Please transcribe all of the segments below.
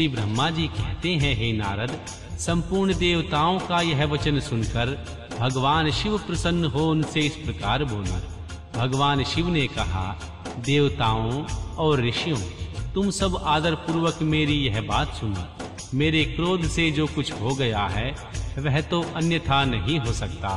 श्री ब्रह्मा जी कहते हैं, हे नारद, संपूर्ण देवताओं का यह वचन सुनकर भगवान शिव प्रसन्न हो उनसे इस प्रकार बोले भगवान शिव ने कहा, देवताओं और ऋषियों, तुम सब आदर पूर्वक मेरी यह बात सुनो। मेरे क्रोध से जो कुछ हो गया है, वह तो अन्यथा नहीं हो सकता।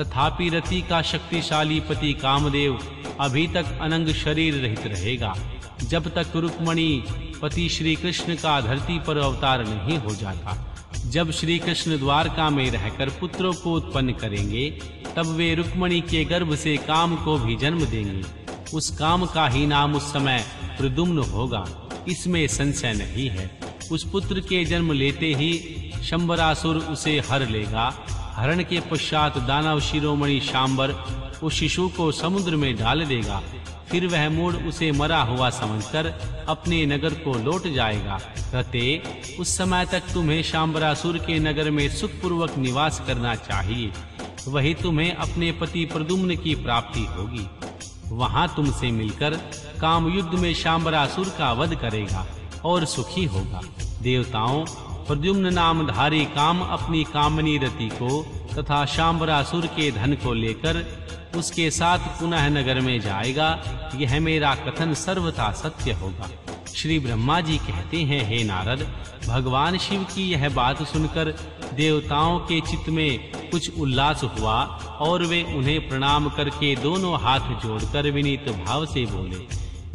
तथापि रति का शक्तिशाली पति कामदेव अभी तक अनंग शरीर रहित रहेगा। जब तक रुक्मणी पति श्री कृष्ण का धरती पर अवतार नहीं हो जाता, जब श्री कृष्ण द्वारका में रहकर पुत्रों को उत्पन्न करेंगे, तब वे रुक्मणी के गर्भ से काम को भी जन्म देंगे। उस काम का ही नाम उस समय प्रदुम्न होगा। इसमें संशय नहीं है। उस पुत्र के जन्म लेते ही शंबरासुर उसे हर लेगा। हरण के पश्चात दानव शिरोमणि शांबर उस शिशु को समुद्र में डाल देगा। फिर वह मूड उसे मरा हुआ समझकर अपने नगर को लौट जाएगा। रते उस समय तक तुम्हें शांबरासुर के नगर में सुखपूर्वक निवास करना चाहिए। वही तुम्हें अपने पति प्रदुम्न की प्राप्ति होगी। वहाँ तुमसे मिलकर काम युद्ध में शांबरासुर का वध करेगा और सुखी होगा। देवताओं, प्रद्युम्न नामधारी काम अपनी कामनी रति को तथा शांबरासुर के धन को लेकर उसके साथ पुनः नगर में जाएगा। यह मेरा कथन सर्वथा सत्य होगा। श्री ब्रह्मा जी कहते हैं, हे नारद, भगवान शिव की यह बात सुनकर देवताओं के चित्त में कुछ उल्लास हुआ और वे उन्हें प्रणाम करके दोनों हाथ जोड़कर विनीत भाव से बोले।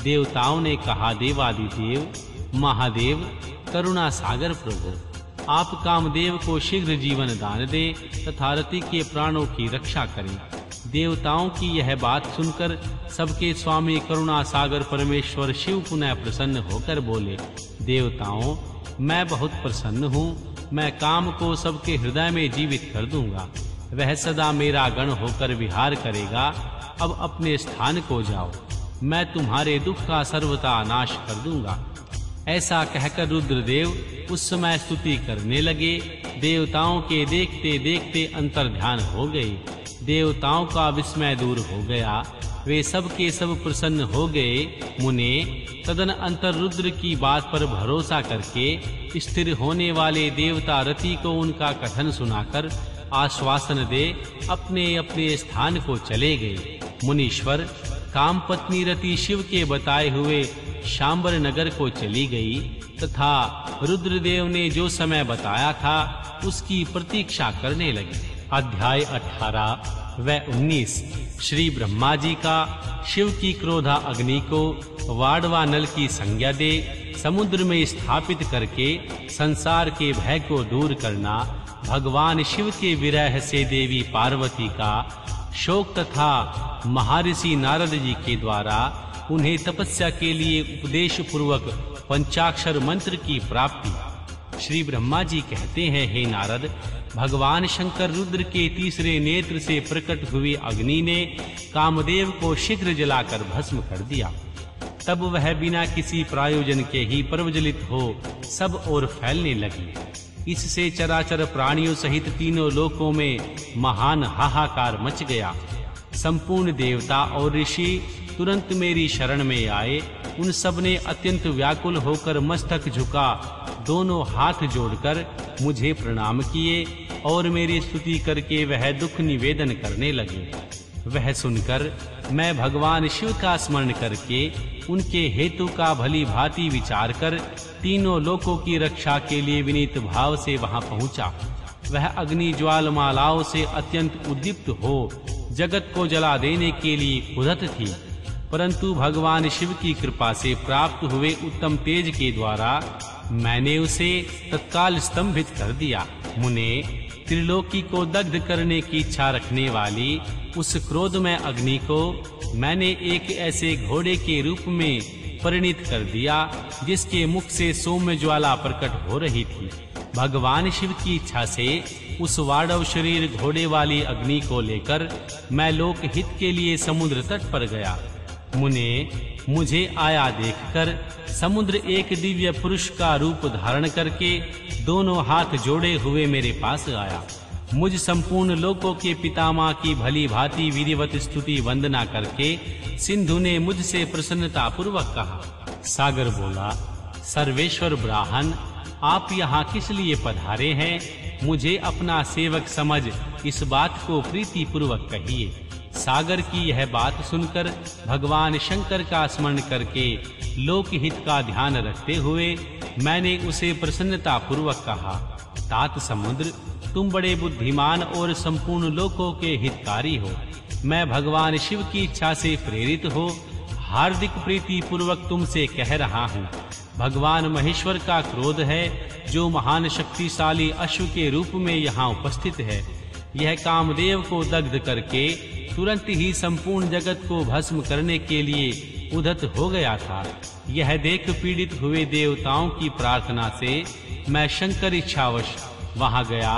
देवताओं ने कहा, देवादिदेव, महादेव, करुणा सागर प्रभु आप कामदेव को शीघ्र जीवन दान दें तथा रति के प्राणों की रक्षा करें। देवताओं की यह बात सुनकर सबके स्वामी करुणा सागर परमेश्वर शिव पुनः प्रसन्न होकर बोले, देवताओं, मैं बहुत प्रसन्न हूँ। मैं काम को सबके हृदय में जीवित कर दूँगा। वह सदा मेरा गण होकर विहार करेगा। अब अपने स्थान को जाओ। मैं तुम्हारे दुख का सर्वथा नाश कर दूँगा। ऐसा कहकर रुद्रदेव उस समय स्तुति करने लगे। देवताओं के देखते देखते अंतर ध्यान हो गए देवताओं का विस्मय दूर हो गया। वे सब के सब प्रसन्न हो गए। मुने, तदन अंतर रुद्र की बात पर भरोसा करके स्थिर होने वाले देवता रति को उनका कथन सुनाकर आश्वासन दे अपने अपने स्थान को चले गए। मुनीश्वर काम पत्नी रति शिव के बताए हुए शांबर नगर को चली गई तथा रुद्रदेव ने जो समय बताया था, उसकी प्रतीक्षा करने लगी। अध्याय 18 व 19 श्री ब्रह्मा जी का शिव की क्रोधा अग्नि को वाड़वा नल की संज्ञा दे, समुद्र में स्थापित करके संसार के भय को दूर करना, भगवान शिव के विरह से देवी पार्वती का शोक तथा महर्षि नारद जी के द्वारा उन्हें तपस्या के लिए उपदेश पूर्वक पंचाक्षर मंत्र की प्राप्ति। श्री ब्रह्मा जी कहते हैं, हे नारद, भगवान शंकर रुद्र के तीसरे नेत्र से प्रकट हुई अग्नि ने कामदेव को शीघ्र जलाकर भस्म कर दिया। तब वह बिना किसी प्रायोजन के ही प्रवजलित हो सब ओर फैलने लगी। इससे चराचर प्राणियों सहित तीनों लोकों में महान हाहाकार मच गया। संपूर्ण देवता और ऋषि तुरंत मेरी शरण में आए। उन सबने अत्यंत व्याकुल होकर मस्तक झुका। दोनों हाथ जोड़कर मुझे प्रणाम किए और मेरी स्तुति करके वह दुख निवेदन करने लगे। वह सुनकर मैं भगवान शिव का स्मरण करके उनके हेतु का भली भांति विचार कर तीनों लोकों की रक्षा के लिए विनीत भाव से वहाँ पहुँचा। वह अग्नि ज्वालमालाओं से अत्यंत उद्दीप्त हो, जगत को जला देने के लिए उदत थी। परंतु भगवान शिव की कृपा से प्राप्त हुए उत्तम तेज के द्वारा मैंने उसे तत्काल स्तंभित कर दिया। मुने त्रिलोकी को दग्ध करने की इच्छा रखने वाली, उस क्रोध में अग्नि को मैंने एक ऐसे घोड़े के रूप में परिणित कर दिया, जिसके मुख से सौम्य ज्वाला प्रकट हो रही थी। भगवान शिव की इच्छा से उस वाड़व शरीर घोड़े वाली अग्नि को लेकर मैं लोक हित के लिए समुद्र तट पर गया। मुने मुझे आया देखकर समुद्र एक दिव्य पुरुष का रूप धारण करके दोनों हाथ जोड़े हुए मेरे पास आया। मुझ संपूर्ण लोकों के पितामह की भली भांति विधिवत स्तुति वंदना करके सिंधु ने मुझसे प्रसन्नता पूर्वक कहा, सागर बोला, सर्वेश्वर ब्राह्मण, आप यहाँ किस लिए पधारे हैं? मुझे अपना सेवक समझ इस बात को प्रीति पूर्वक कहिए। सागर की यह बात सुनकर भगवान शंकर का स्मरण करके लोक हित का ध्यान रखते हुए मैंने उसे प्रसन्नता पूर्वक कहा, तात समुद्र, तुम बड़े बुद्धिमान और संपूर्ण लोकों के हितकारी हो। मैं भगवान शिव की इच्छा से प्रेरित हो, हार्दिक प्रीति पूर्वक तुमसे कह रहा हूँ। भगवान महेश्वर का क्रोध है, जो महान शक्तिशाली अश्व के रूप में यहाँ उपस्थित है। यह कामदेव को दग्ध करके तुरंत ही संपूर्ण जगत को भस्म करने के लिए उदत हो गया था। यह देख पीड़ित हुए देवताओं की प्रार्थना से मैं शंकर इच्छावश वहाँ गया,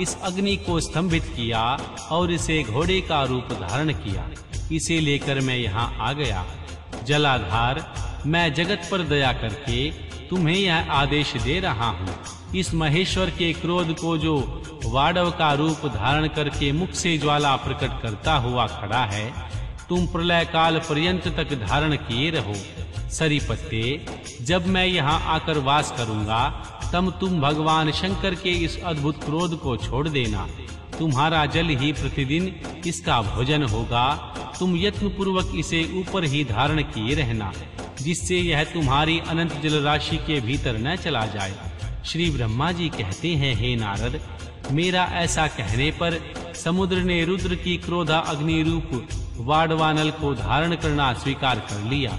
इस अग्नि को स्तंभित किया और इसे घोड़े का रूप धारण किया। इसे लेकर मैं यहाँ आ गया। जलाधार, मैं जगत पर दया करके तुम्हें यह आदेश दे रहा हूँ। इस महेश्वर के क्रोध को जो वाडव का रूप धारण करके मुख से ज्वाला प्रकट करता हुआ खड़ा है, तुम प्रलय काल पर्यंत तक धारण किए रहो। सरीपत्ते, जब मैं यहाँ आकर वास करूँगा, तब तुम भगवान शंकर के इस अद्भुत क्रोध को छोड़ देना। तुम्हारा जल ही प्रतिदिन इसका भोजन होगा। तुम यत्न पूर्वक इसे ऊपर ही धारण किए रहना, जिससे यह तुम्हारी अनंत जल राशि के भीतर न चला जाए। श्री ब्रह्मा जी कहते हैं, हे नारद मेरा ऐसा कहने पर समुद्र ने रुद्र की क्रोधा अग्नि रूप वाडवानल को धारण करना स्वीकार कर लिया।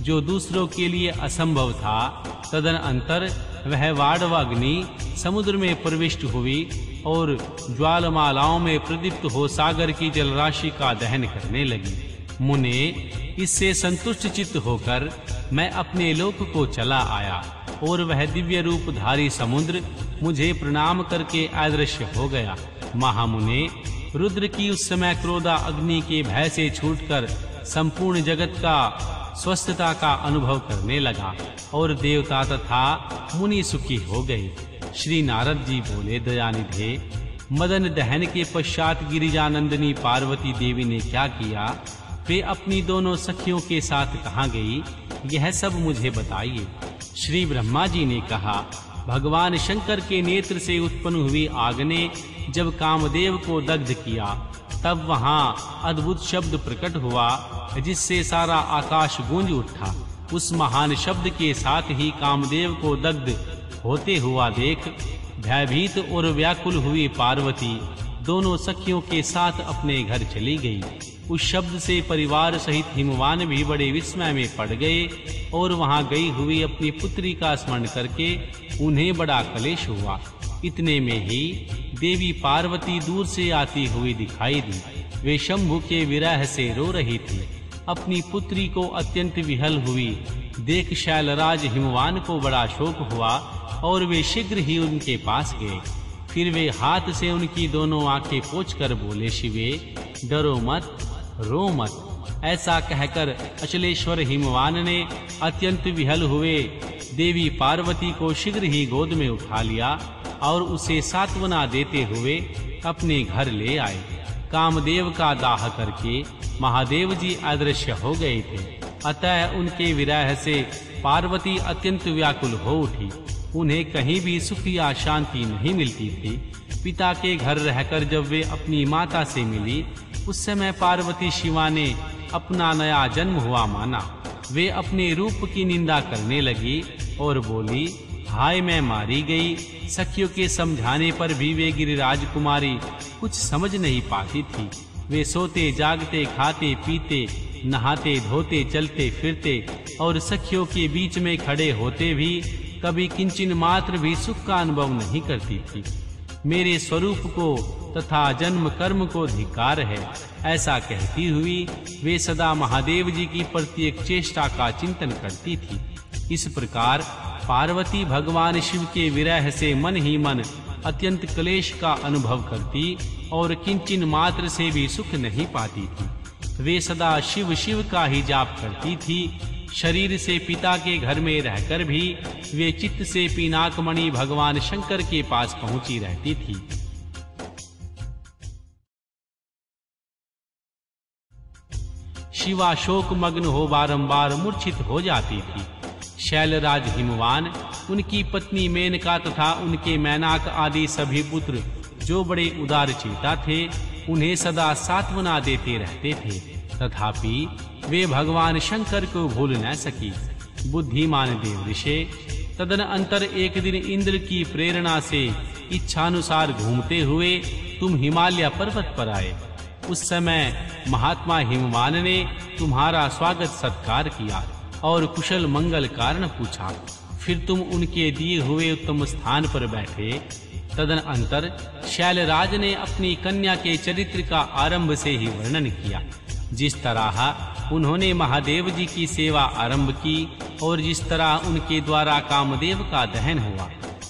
जो दूसरों के लिए असंभव था, तदन अंतर वह वाडव अग्नि समुद्र में प्रविष्ट हुई और ज्वालमालाओं में प्रदीप्त हो सागर की जलराशि का दहन करने लगी। मुने, इससे संतुष्ट चित्त होकर मैं अपने लोक को चला आया। और वह दिव्य रूपधारी समुद्र मुझे प्रणाम करके अदृश्य हो गया। महामुने, रुद्र की उस समय क्रोधा अग्नि के भय से छूटकर संपूर्ण जगत का, स्वस्थता का अनुभव करने लगा और देवता तथा मुनि सुखी हो गए श्री नारद जी बोले, दयानिधे, मदन दहन के पश्चात गिरिजानंदनी पार्वती देवी ने क्या किया? वे अपनी दोनों सखियों के साथ कहाँ गई? यह सब मुझे बताइए। श्री ब्रह्मा जी ने कहा, भगवान शंकर के नेत्र से उत्पन्न हुई आग ने जब कामदेव को दग्ध किया, तब वहाँ अद्भुत शब्द प्रकट हुआ, जिससे सारा आकाश गूंज उठा। उस महान शब्द के साथ ही कामदेव को दग्ध होते हुआ देख, भयभीत और व्याकुल हुई पार्वती दोनों सखियों के साथ अपने घर चली गई। उस शब्द से परिवार सहित हिमवान भी बड़े विस्मय में पड़ गए और वहाँ गई हुई अपनी पुत्री का स्मरण करके उन्हें बड़ा कलेश हुआ। इतने में ही देवी पार्वती दूर से आती हुई दिखाई दी। वे शंभु के विरह से रो रही थी। अपनी पुत्री को अत्यंत विहल हुई। देख शैलराज हिमवान को बड़ा शोक हुआ और वे शीघ्र ही उनके पास गए। फिर वे हाथ से उनकी दोनों आँखें पोंछकर बोले, शिवे, डरो मत, रो मत। ऐसा कहकर अचलेश्वर हिमवान ने अत्यंत विहल हुए देवी पार्वती को शीघ्र ही गोद में उठा लिया और उसे सांत्वना देते हुए अपने घर ले आए। कामदेव का दाह करके महादेव जी अदृश्य हो गए थे। अतः उनके विरह से पार्वती अत्यंत व्याकुल हो उठी। उन्हें कहीं भी सुख या शांति नहीं मिलती थी। पिता के घर रहकर जब वे अपनी माता से मिली, उस समय पार्वती शिवा ने अपना नया जन्म हुआ माना। वे अपने रूप की निंदा करने लगी और बोली, हाय, मैं मारी गई। सखियों के समझाने पर भी वे गिरिराज कुमारी कुछ समझ नहीं पाती थी। वे सोते, जागते, खाते, पीते, नहाते, धोते, चलते, फिरते और सखियों के बीच में खड़े होते भी कभी किंचन मात्र भी सुख का अनुभव नहीं करती थी। मेरे स्वरूप को तथा जन्म कर्म को धिकार है, ऐसा कहती हुई वे सदा महादेव जी की प्रत्येक चेष्टा का चिंतन करती थी। इस प्रकार पार्वती भगवान शिव के विरह से मन ही मन अत्यंत क्लेश का अनुभव करती और किंचन मात्र से भी सुख नहीं पाती थी। वे सदा शिव शिव का ही जाप करती थी शरीर से पिता के घर में रहकर भी वे चित्त से पिनाकमणि भगवान शंकर के पास पहुँची रहती थी। शिवा शोक मग्न हो बारंबार मूर्छित हो जाती थी। शैलराज हिमवान, उनकी पत्नी मेनका तथा उनके मैनाक आदि सभी पुत्र जो बड़े उदार चेता थे, उन्हें सदा सात्वना देते रहते थे। तथापि वे भगवान शंकर को भूल न सकी। बुद्धिमान देव ऋषि, तदन अंतर एक दिन इंद्र की प्रेरणा से इच्छानुसार घूमते हुए तुम हिमालय पर्वत पर आए। उस समय महात्मा हिमवान ने तुम्हारा स्वागत सत्कार किया और कुशल मंगल कारण पूछा। फिर तुम उनके दिए हुए उत्तम स्थान पर बैठे। तदन अंतर शैलराज ने अपनी कन्या के चरित्र का आरंभ से ही वर्णन किया। जिस तरह उन्होंने महादेव जी की सेवा आरंभ की और जिस तरह उनके द्वारा कामदेव का दहन हुआ,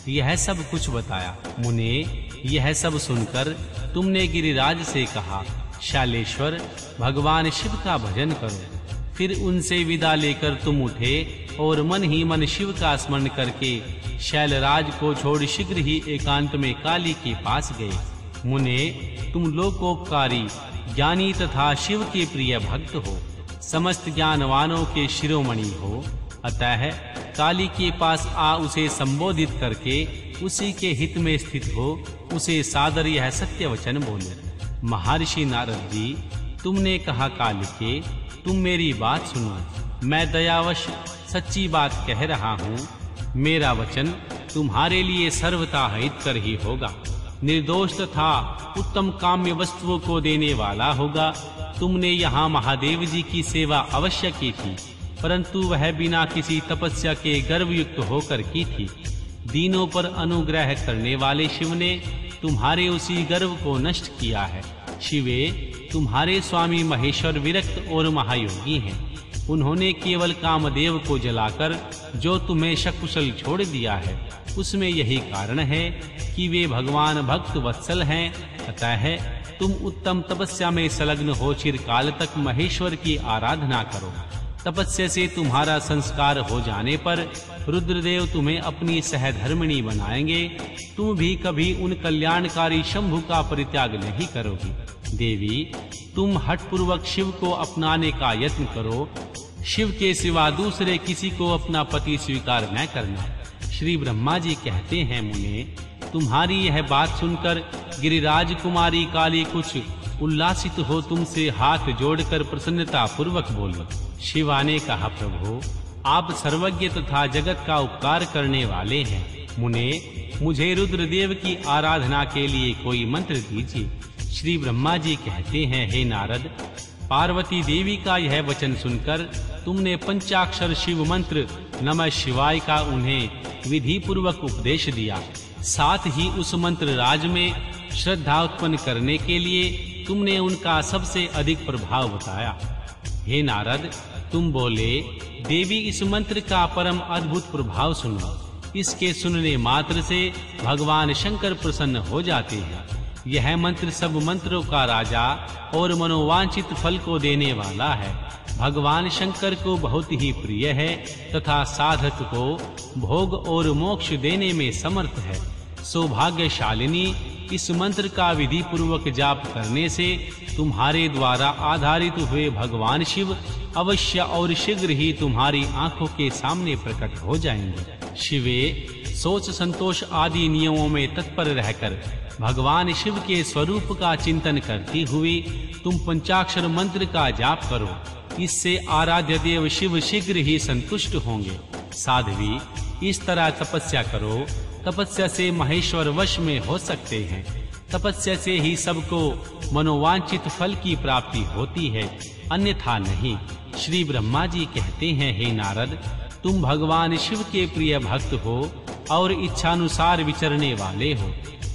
यह सब कुछ बताया। मुने, यह सब सुनकर तुमने गिरिराज से कहा, शालेश्वर, भगवान शिव का भजन करो। फिर उनसे विदा लेकर तुम उठे और मन ही मन शिव का स्मरण करके शैलराज को छोड़ शीघ्र ही एकांत में काली के पास गए। मुने, तुम लोकोपकारी, ज्ञानी तथा शिव के प्रिय भक्त हो। समस्त ज्ञानवानों के शिरोमणि हो। अतः काली के पास आ उसे संबोधित करके उसी के हित में स्थित हो, उसे सादर यह सत्य वचन बोले। महर्षि नारद जी, तुमने कहा काली के, तुम मेरी बात सुनो। मैं दयावश सच्ची बात कह रहा हूँ। मेरा वचन तुम्हारे लिए सर्वथा हित कर ही होगा। निर्दोष तथा उत्तम काम्य वस्तुओं को देने वाला होगा। तुमने यहाँ महादेव जी की सेवा अवश्य की थी, परंतु वह बिना किसी तपस्या के गर्वयुक्त होकर की थी। दीनों पर अनुग्रह करने वाले शिव ने तुम्हारे उसी गर्व को नष्ट किया है। शिवे, तुम्हारे स्वामी महेश्वर विरक्त और महायोगी हैं। उन्होंने केवल कामदेव को जलाकर जो तुम्हें शकुशल छोड़ दिया है उसमें यही कारण है कि वे भगवान भक्त वत्सल हैं। अतः तुम उत्तम तपस्या में संलग्न हो चिरकाल तक महेश्वर की आराधना करो। तपस्या से तुम्हारा संस्कार हो जाने पर रुद्रदेव तुम्हें अपनी सहधर्मिणी बनाएँगे। तुम भी कभी उन कल्याणकारी शंभु का परित्याग नहीं करोगी। देवी, तुम हट पूर्वक शिव को अपनाने का यत्न करो। शिव के सिवा दूसरे किसी को अपना पति स्वीकार न करना। श्री ब्रह्मा जी कहते हैं मुने, तुम्हारी यह बात सुनकर गिरिराज कुमारी काली कुछ उल्लासित हो तुमसे हाथ जोड़कर प्रसन्नता पूर्वक बोली शिवा ने कहा, प्रभु, आप सर्वज्ञ तथा जगत का उपकार करने वाले हैं। मुने, मुझे रुद्रदेव की आराधना के लिए कोई मंत्र दीजिए। श्री ब्रह्मा जी कहते हैं, हे नारद, पार्वती देवी का यह वचन सुनकर तुमने पंचाक्षर शिव मंत्र नमः शिवाय का उन्हें विधि पूर्वक उपदेश दिया। साथ ही उस मंत्र राज में श्रद्धा उत्पन्न करने के लिए तुमने उनका सबसे अधिक प्रभाव बताया। हे नारद, तुम बोले, देवी इस मंत्र का परम अद्भुत प्रभाव सुनो। इसके सुनने मात्र से भगवान शंकर प्रसन्न हो जाते हैं। यह मंत्र सब मंत्रों का राजा और मनोवांछित फल को देने वाला है। भगवान शंकर को बहुत ही प्रिय है तथा साधक को भोग और मोक्ष देने में समर्थ है। सौभाग्यशालिनी, इस मंत्र का विधि पूर्वक जाप करने से तुम्हारे द्वारा आधारित हुए भगवान शिव अवश्य और शीघ्र ही तुम्हारी आँखों के सामने प्रकट हो जाएँगे। शिवे, सोच संतोष आदि नियमों में तत्पर रहकर भगवान शिव के स्वरूप का चिंतन करती हुई तुम पंचाक्षर मंत्र का जाप करो। इससे आराध्य देव शिव शीघ्र ही संतुष्ट होंगे। साध्वी, इस तरह तपस्या करो। तपस्या से महेश्वर वश में हो सकते हैं। तपस्या से ही सबको मनोवांछित फल की प्राप्ति होती है। अन्यथा नहीं, श्री ब्रह्मा जी कहते हैं, हे नारद, तुम भगवान शिव के प्रिय भक्त हो और इच्छानुसार विचरने वाले हो।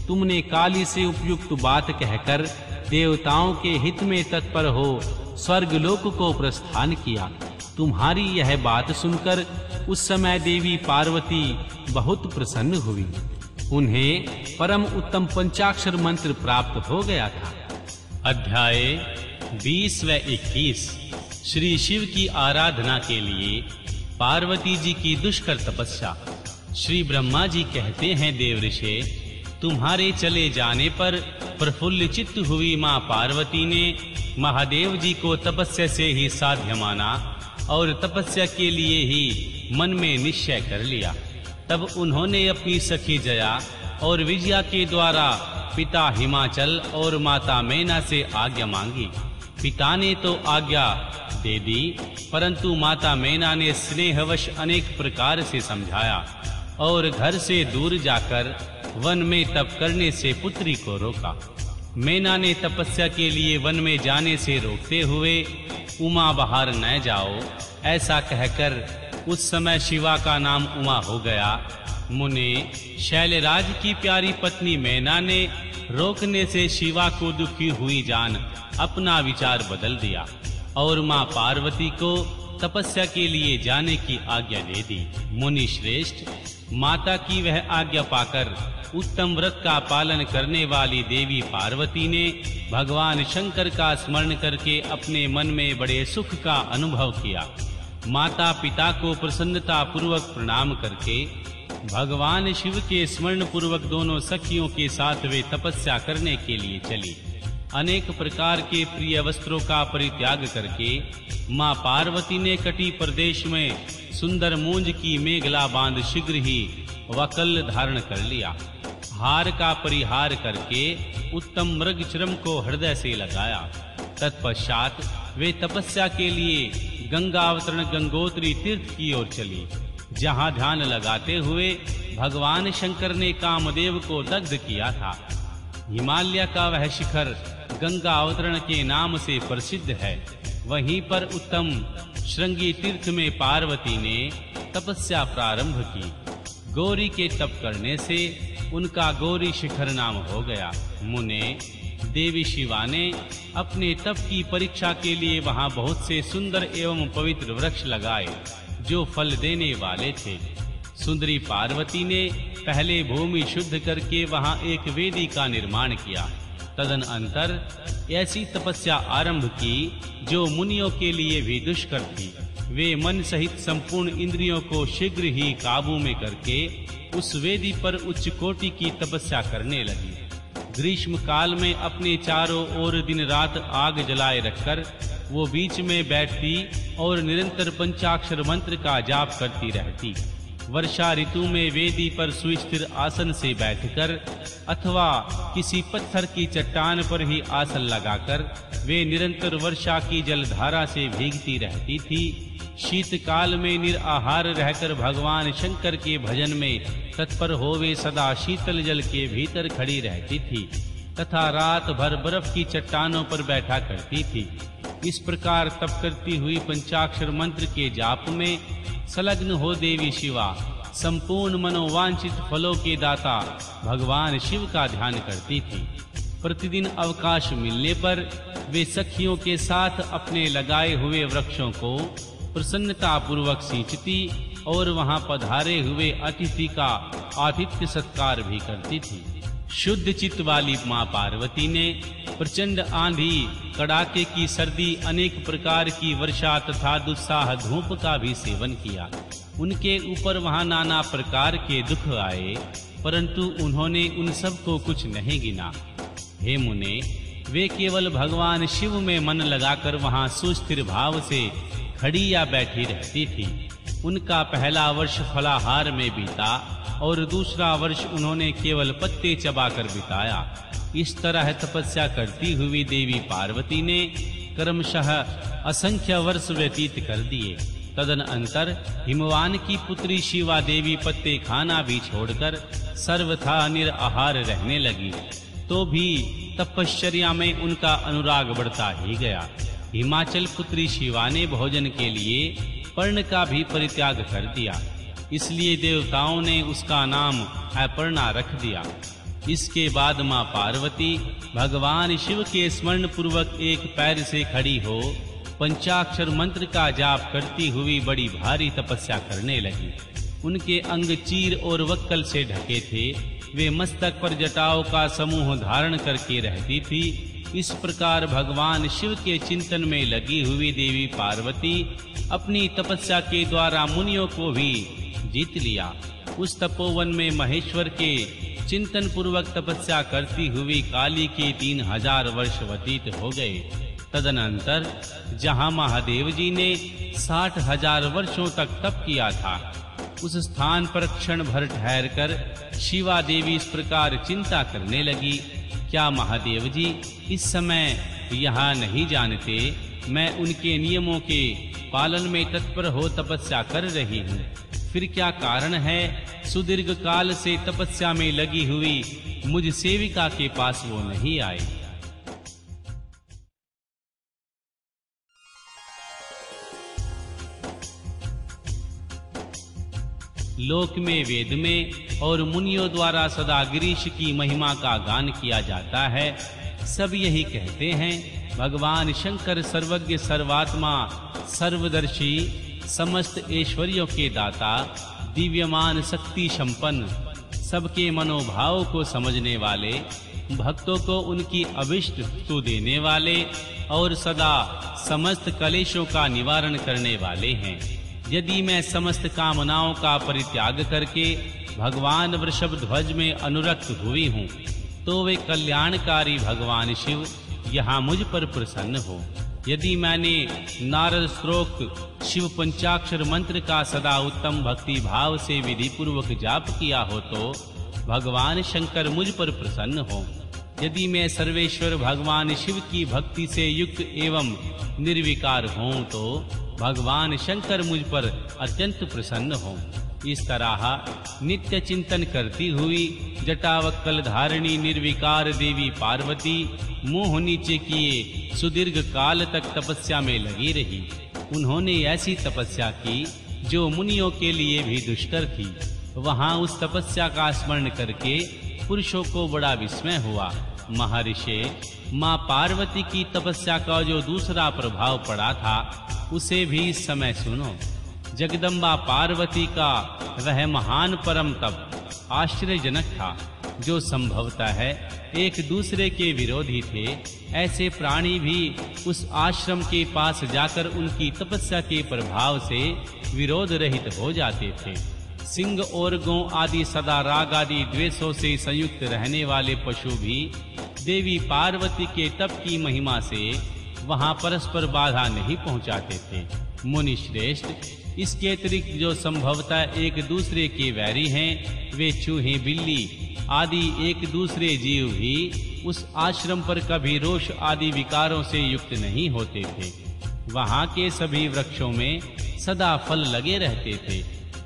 तुमने काली से उपयुक्त बात कहकर देवताओं के हित में तत्पर हो। स्वर्ग लोक को प्रस्थान किया तुम्हारी यह बात सुनकर उस समय देवी पार्वती बहुत प्रसन्न हुई। उन्हें परम उत्तम पंचाक्षर मंत्र प्राप्त हो गया था। अध्याय 20 व 21 श्री शिव की आराधना के लिए पार्वती जी की दुष्कर तपस्या। श्री ब्रह्मा जी कहते हैं, देव ऋषि तुम्हारे चले जाने पर प्रफुल्ल चित्त हुई माँ पार्वती ने महादेव जी को तपस्या से ही साध्य माना और तपस्या के लिए ही मन में निश्चय कर लिया। तब उन्होंने अपनी सखी जया और विजया के द्वारा पिता हिमाचल और माता मैना से आज्ञा मांगी। पिता ने तो आज्ञा दे दी, परंतु माता मैना ने स्नेहवश अनेक प्रकार से समझाया और घर से दूर जाकर वन में तप करने से पुत्री को रोका। मैना ने तपस्या के लिए वन में जाने से रोकते हुए उमा बाहर न जाओ, ऐसा कहकर उस समय शिवा का नाम उमा हो गया। मुने, शैलराज की प्यारी पत्नी मैना ने रोकने से शिवा को दुखी हुई जान अपना विचार बदल दिया और माँ पार्वती को तपस्या के लिए जाने की आज्ञा दे दी। मुनि श्रेष्ठ, माता की वह आज्ञा पाकर उत्तम व्रत का पालन करने वाली देवी पार्वती ने भगवान शंकर का स्मरण करके अपने मन में बड़े सुख का अनुभव किया। माता पिता को प्रसन्नता पूर्वक प्रणाम करके भगवान शिव के स्मरण पूर्वक दोनों सखियों के साथ वे तपस्या करने के लिए चली। अनेक प्रकार के प्रिय वस्त्रों का परित्याग करके माँ पार्वती ने कटी प्रदेश में सुंदर मूंज की मेघला बाँध शीघ्र ही वकल धारण कर लिया। हार का परिहार करके उत्तम मृग चरम को हृदय से लगाया। तत्पश्चात वे तपस्या के लिए गंगा अवतरण गंगोत्री तीर्थ की ओर चली। जहाँ ध्यान लगाते हुए भगवान शंकर ने कामदेव को दग्ध किया था। हिमालय का वह शिखर गंगा अवतरण के नाम से प्रसिद्ध है। वहीं पर उत्तम श्रृंगी तीर्थ में पार्वती ने तपस्या प्रारंभ की। गौरी के तप करने से उनका गौरी शिखर नाम हो गया। मुने, देवी शिवा ने अपने तप की परीक्षा के लिए वहाँ बहुत से सुंदर एवं पवित्र वृक्ष लगाए, जो फल देने वाले थे। सुंदरी पार्वती ने पहले भूमि शुद्ध करके वहाँ एक वेदी का निर्माण किया। तदन अंतर ऐसी तपस्या आरंभ की, जो मुनियों के लिए भी दुष्कर थी। वे मन सहित संपूर्ण इंद्रियों को शीघ्र ही काबू में करके उस वेदी पर उच्च कोटि की तपस्या करने लगी। ग्रीष्म काल में अपने चारों ओर दिन रात आग जलाए रखकर वो बीच में बैठती और निरंतर पंचाक्षर मंत्र का जाप करती रहती। वर्षा ऋतु में वेदी पर सुस्थिर आसन से बैठकर अथवा किसी पत्थर की चट्टान पर ही आसन लगाकर वे निरंतर वर्षा की जलधारा से भीगती रहती थी। शीतकाल में निराहार रहकर भगवान शंकर के भजन में तत्पर होवे सदा शीतल जल के भीतर खड़ी रहती थी तथा रात भर बर्फ़ की चट्टानों पर बैठा करती थी। इस प्रकार तप करती हुई पंचाक्षर मंत्र के जाप में संलग्न हो देवी शिवा, संपूर्ण मनोवांछित फलों के दाता भगवान शिव का ध्यान करती थी। प्रतिदिन अवकाश मिलने पर वे सखियों के साथ अपने लगाए हुए वृक्षों को प्रसन्नता पूर्वक सींचती और वहाँ पधारे हुए अतिथि का आतिथ्य सत्कार भी करती थी। शुद्ध चित्त वाली माँ पार्वती ने प्रचंड आंधी, कड़ाके की सर्दी, अनेक प्रकार की वर्षा तथा दुस्साह धूप का भी सेवन किया। उनके ऊपर वहाँ नाना प्रकार के दुख आए, परंतु उन्होंने उन सबको कुछ नहीं गिना। हे मुने, वे केवल भगवान शिव में मन लगाकर वहाँ सुस्थिर भाव से खड़ी या बैठी रहती थी। उनका पहला वर्ष फलाहार में बीता और दूसरा वर्ष उन्होंने केवल पत्ते चबाकर बिताया। इस तरह तपस्या करती हुई देवी पार्वती ने क्रमशः असंख्य वर्ष व्यतीत कर दिए। तदन अंतर हिमवान की पुत्री शिवा देवी पत्ते खाना भी छोड़कर सर्वथा निराहार रहने लगी। तो भी तपश्चर्या में उनका अनुराग बढ़ता ही गया। हिमाचल पुत्री शिवा ने भोजन के लिए पर्ण का भी परित्याग कर दिया। इसलिए देवताओं ने उसका नाम अपर्णा रख दिया। इसके बाद माँ पार्वती, भगवान शिव के स्मरण पूर्वक एक पैर से खड़ी हो, पंचाक्षर मंत्र का जाप करती हुई बड़ी भारी तपस्या करने लगी। उनके अंग चीर और वक्कल से ढके थे। वे मस्तक पर जटाओं का समूह धारण करके रहती थी। इस प्रकार भगवान शिव के चिंतन में लगी हुई देवी पार्वती अपनी तपस्या के द्वारा मुनियों को भी जीत लिया। उस तपोवन में महेश्वर के चिंतन पूर्वक तपस्या करती हुई काली के तीन हज़ार वर्ष व्यतीत हो गए। तदनंतर जहाँ महादेव जी ने साठ हज़ार वर्षों तक तप किया था, उस स्थान पर क्षण भर ठहर कर शिवा देवी इस प्रकार चिंता करने लगी। क्या महादेव जी, इस समय यहाँ नहीं जानते, मैं उनके नियमों के पालन में तत्पर हो तपस्या कर रही हूँ। फिर क्या कारण है? सुदीर्घ काल से तपस्या में लगी हुई मुझ सेविका के पास वो नहीं आए। लोक में वेद में और मुनियों द्वारा सदा गिरीश की महिमा का गान किया जाता है। सब यही कहते हैं, भगवान शंकर सर्वज्ञ सर्वात्मा, सर्वदर्शी, समस्त ऐश्वर्यों के दाता, दिव्यमान शक्ति संपन्न, सबके मनोभाव को समझने वाले, भक्तों को उनकी अभिष्ट तु देने वाले और सदा समस्त कलेशों का निवारण करने वाले हैं। यदि मैं समस्त कामनाओं का परित्याग करके भगवान वृषभ ध्वज में अनुरक्त हुई हूँ तो वे कल्याणकारी भगवान शिव यहाँ मुझ पर प्रसन्न हो। यदि मैंने नारद श्लोक शिव पंचाक्षर मंत्र का सदा उत्तम भक्ति भाव से विधि पूर्वक जाप किया हो तो भगवान शंकर मुझ पर प्रसन्न हो। यदि मैं सर्वेश्वर भगवान शिव की भक्ति से युक्त एवं निर्विकार हूँ तो भगवान शंकर मुझ पर अत्यंत प्रसन्न हो। इस तरह नित्य चिंतन करती हुई जटावक्कल धारिणी निर्विकार देवी पार्वती मोह नीचे किए सुदीर्घ काल तक तपस्या में लगी रही। उन्होंने ऐसी तपस्या की जो मुनियों के लिए भी दुष्कर थी। वहाँ उस तपस्या का स्मरण करके पुरुषों को बड़ा विस्मय हुआ। महर्षि, माँ पार्वती की तपस्या का जो दूसरा प्रभाव पड़ा था, उसे भी इस समय सुनो। जगदम्बा पार्वती का वह महान परम तप आश्चर्यजनक था। जो संभवता है, एक दूसरे के विरोधी थे, ऐसे प्राणी भी उस आश्रम के पास जाकर उनकी तपस्या के प्रभाव से विरोध रहित हो जाते थे। सिंह और गौ आदि सदा राग आदि द्वेषों से संयुक्त रहने वाले पशु भी देवी पार्वती के तप की महिमा से वहाँ परस्पर बाधा नहीं पहुंचाते थे। मुनि श्रेष्ठ इसके अतिरिक्त जो संभवतः एक दूसरे के वैरी हैं, वे चूहे बिल्ली आदि एक दूसरे जीव भी उस आश्रम पर कभी रोष आदि विकारों से युक्त नहीं होते थे। वहाँ के सभी वृक्षों में सदा फल लगे रहते थे।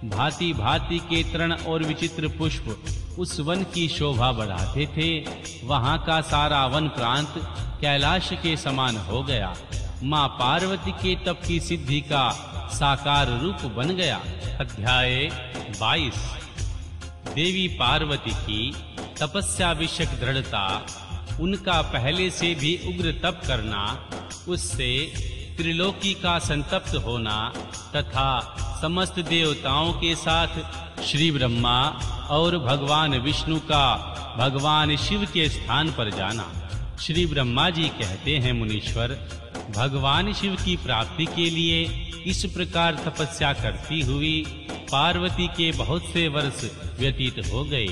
भांति भांति के तृण और विचित्र पुष्प उस वन की शोभा बढ़ाते थे। वहाँ का सारा वन प्रांत कैलाश के समान हो गया। माँ पार्वती के तप की सिद्धि का साकार रूप बन गया। अध्याय 22 देवी पार्वती की तपस्या विषयक दृढ़ता, उनका पहले से भी उग्र तप करना, उससे त्रिलोकी का संतप्त होना तथा समस्त देवताओं के साथ श्री ब्रह्मा और भगवान विष्णु का भगवान शिव के स्थान पर जाना। श्री ब्रह्मा जी कहते हैं, मुनीश्वर भगवान शिव की प्राप्ति के लिए इस प्रकार तपस्या करती हुई पार्वती के बहुत से वर्ष व्यतीत हो गए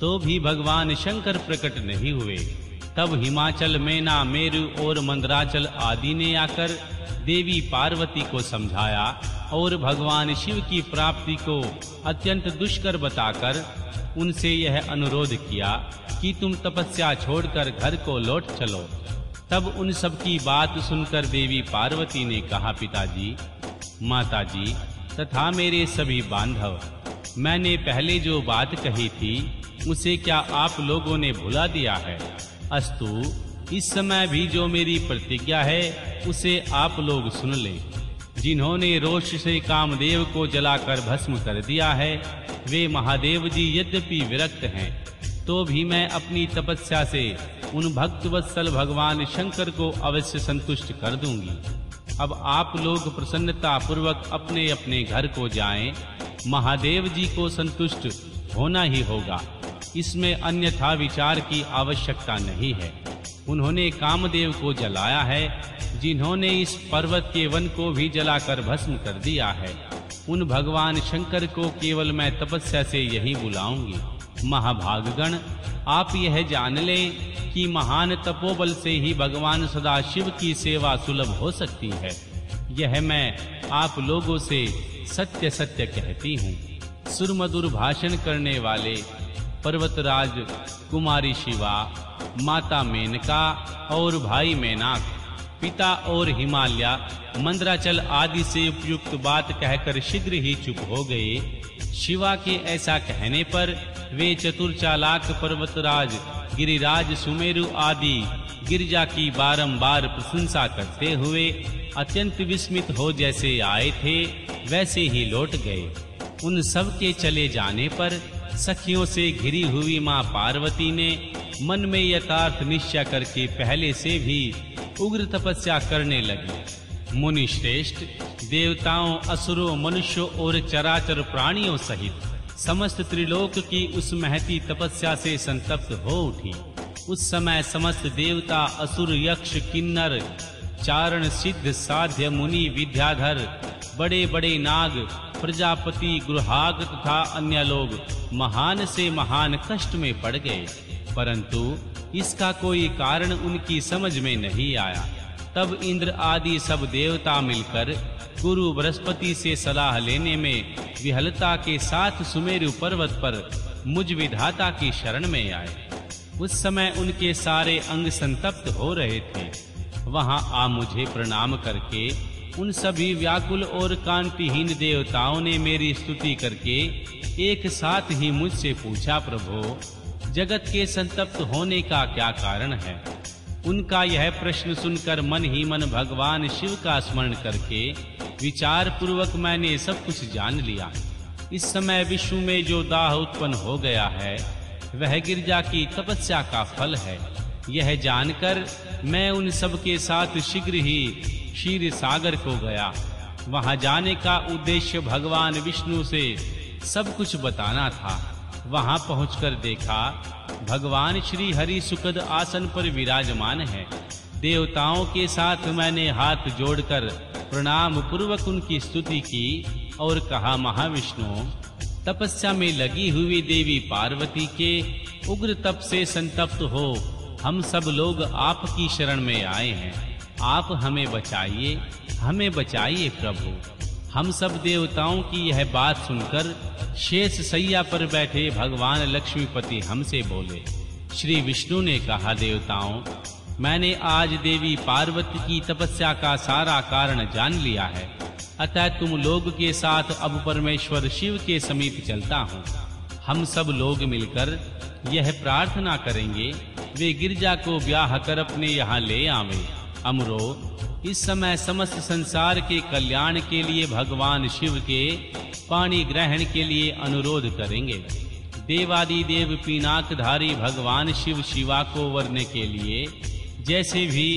तो भी भगवान शंकर प्रकट नहीं हुए। तब हिमाचल, मैना, मेरु और मंदराचल आदि ने आकर देवी पार्वती को समझाया और भगवान शिव की प्राप्ति को अत्यंत दुष्कर बताकर उनसे यह अनुरोध किया कि तुम तपस्या छोड़कर घर को लौट चलो। तब उन सब की बात सुनकर देवी पार्वती ने कहा, पिताजी, माताजी, तथा मेरे सभी बांधव, मैंने पहले जो बात कही थी, उसे क्या आप लोगों ने भुला दिया है? अस्तु, इस समय भी जो मेरी प्रतिज्ञा है, उसे आप लोग सुन लें। जिन्होंने रोष से कामदेव को जलाकर भस्म कर दिया है, वे महादेव जी यद्यपि विरक्त हैं तो भी मैं अपनी तपस्या से उन भक्त वत्सल भगवान शंकर को अवश्य संतुष्ट कर दूँगी। अब आप लोग प्रसन्नता पूर्वक अपने अपने घर को जाएँ। महादेव जी को संतुष्ट होना ही होगा। इसमें अन्यथा विचार की आवश्यकता नहीं है। उन्होंने कामदेव को जलाया है, जिन्होंने इस पर्वत के वन को भी जलाकर भस्म कर दिया है। उन भगवान शंकर को केवल मैं तपस्या से यही बुलाऊँगी। महाभागगण, आप यह जान लें कि महान तपोबल से ही भगवान सदा शिव की सेवा सुलभ हो सकती है। यह मैं आप लोगों से सत्य सत्य कहती हूँ। सुरमधुर भाषण करने वाले पर्वतराज कुमारी शिवा, माता मेनका और भाई मेनाक, पिता और हिमालय, मंद्राचल आदि से उपयुक्त बात कहकर शीघ्र ही चुप हो गए। शिवा के ऐसा कहने पर वे चतुर चालाक, पर्वतराज, गिरिराज, सुमेरु आदि गिरजा की बारंबार प्रशंसा करते हुए अत्यंत विस्मित हो जैसे आए थे, वैसे ही लौट गए। उन सब के चले जाने पर सखियों से घिरी हुई माँ पार्वती ने मन में यथार्थ निश्चय करके पहले से भी उग्र तपस्या करने लगी। मुनि श्रेष्ठ, देवताओं, असुरों, मनुष्यों और चराचर प्राणियों सहित समस्त त्रिलोक की उस महती तपस्या से संतप्त हो उठी। उस समय समस्त देवता, असुर, यक्ष, किन्नर, चारण, सिद्ध, साध्य, मुनि, विद्याधर, बड़े-बड़े नाग, प्रजापति, गृहाग तथा अन्य लोग महान से महान कष्ट में पड़ गए। परंतु इसका कोई कारण उनकी समझ में नहीं आया। तब इंद्र आदि सब देवता मिलकर गुरु बृहस्पति से सलाह लेने में विहलता के साथ सुमेरु पर्वत पर मुझ विधाता की शरण में आए। उस समय उनके सारे अंग संतप्त हो रहे थे। वहाँ आ मुझे प्रणाम करके उन सभी व्याकुल और कांतिहीन देवताओं ने मेरी स्तुति करके एक साथ ही मुझसे पूछा, प्रभु, जगत के संतप्त होने का क्या कारण है? उनका यह प्रश्न सुनकर मन ही मन भगवान शिव का स्मरण करके विचार पूर्वक मैंने सब कुछ जान लिया। इस समय विश्व में जो दाह उत्पन्न हो गया है, वह गिरजा की तपस्या का फल है। यह जानकर मैं उन सब के साथ शीघ्र ही क्षीर सागर को गया। वहाँ जाने का उद्देश्य भगवान विष्णु से सब कुछ बताना था। वहाँ पहुंचकर देखा, भगवान श्री हरि सुखद आसन पर विराजमान है। देवताओं के साथ मैंने हाथ जोड़कर प्रणाम पूर्वक उनकी स्तुति की और कहा, महाविष्णु, तपस्या में लगी हुई देवी पार्वती के उग्र तप से संतप्त हो। हम सब लोग आपकी शरण में आए हैं। आप हमें बचाइए हमें बचाइए प्रभु। हम सब देवताओं की यह बात सुनकर शेष सैया पर बैठे भगवान लक्ष्मीपति हमसे बोले, श्री विष्णु ने कहा, देवताओं, मैंने आज देवी पार्वती की तपस्या का सारा कारण जान लिया है। अतः तुम लोग के साथ अब परमेश्वर शिव के समीप चलता हूँ। हम सब लोग मिलकर यह प्रार्थना करेंगे। वे गिरजा को ब्याह कर अपने यहाँ ले आवे। अमरो इस समय समस्त संसार के कल्याण के लिए भगवान शिव के पानी ग्रहण के लिए अनुरोध करेंगे। देवादि देव पीनाकधारी भगवान शिव शिवा को वरने के लिए जैसे भी